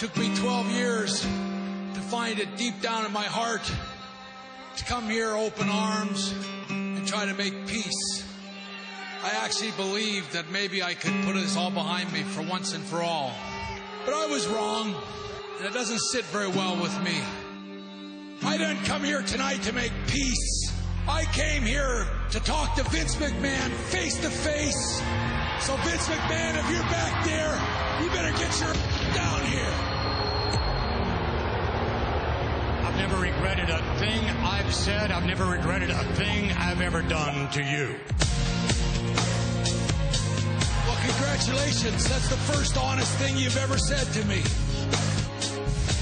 took me 12 years to find it deep down in my heart to come here open arms and try to make peace. I actually believed that maybe I could put this all behind me for once and for all. But I was wrong, and it doesn't sit very well with me. I didn't come here tonight to make peace. I came here to talk to Vince McMahon face to face. So, Vince McMahon, if you're back there, you better get your down here. I've never regretted a thing I've said. I've never regretted a thing I've ever done to you. Well, congratulations. That's the first honest thing you've ever said to me.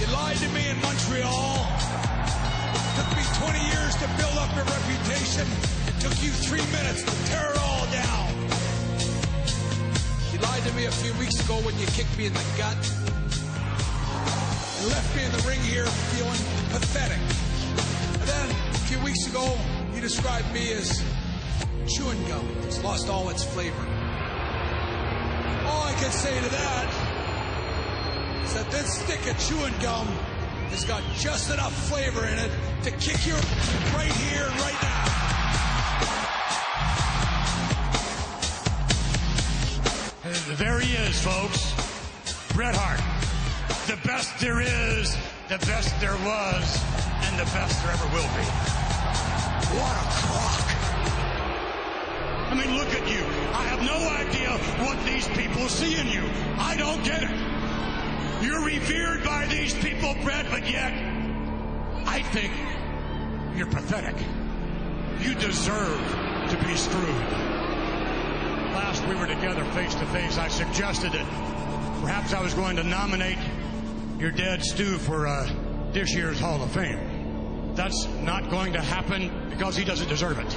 You lied to me in Montreal. It Took me 20 years to build up your reputation. It took you three minutes to tear it all down. You lied to me a few weeks ago when you kicked me in the gut. Left me in the ring here feeling pathetic. And then a few weeks ago, you described me as chewing gum. It's lost all its flavor. All I can say to that is that this stick of chewing gum has got just enough flavor in it to kick your right here and right now. There he is, folks. Bret Hart. The best there is, the best there was, and the best there ever will be. What a crock. I mean, look at you. I have no idea what these people see in you. I don't get it. You're revered by these people, Bret, but yet, I think you're pathetic. You deserve to be screwed. Last we were together face to face, I suggested it. perhaps I was going to nominate your dad's Stu, for uh, this year's Hall of Fame. That's not going to happen because he doesn't deserve it.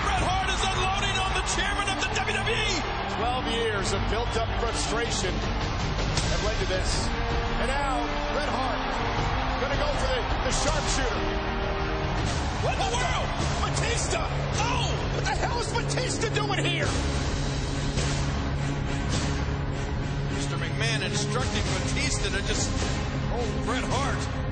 Bret Hart is unloading on the chairman of the WWE. 12 years of built up frustration have led to this. And now, Bret Hart going to go for the, the sharpshooter. What in the world? Batista! Oh! What the hell is Batista doing here? Instructing Batista to just hold Bret Hart.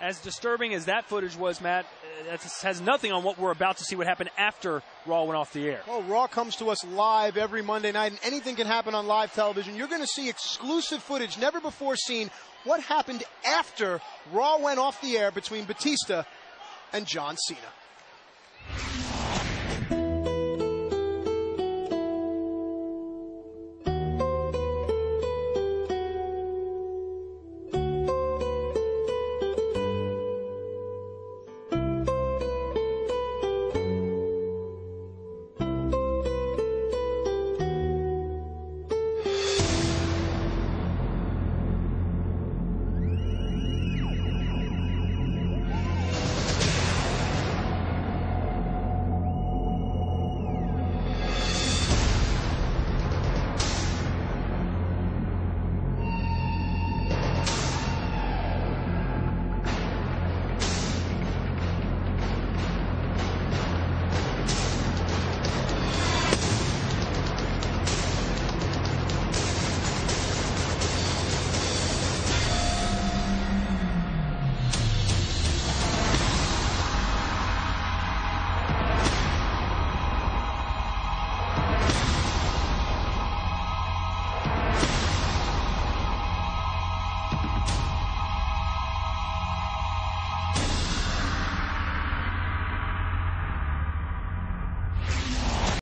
As disturbing as that footage was, Matt, uh, that has nothing on what we're about to see what happened after Raw went off the air. Oh, Raw comes to us live every Monday night, and anything can happen on live television. You're going to see exclusive footage, never before seen, what happened after Raw went off the air between Batista and John Cena.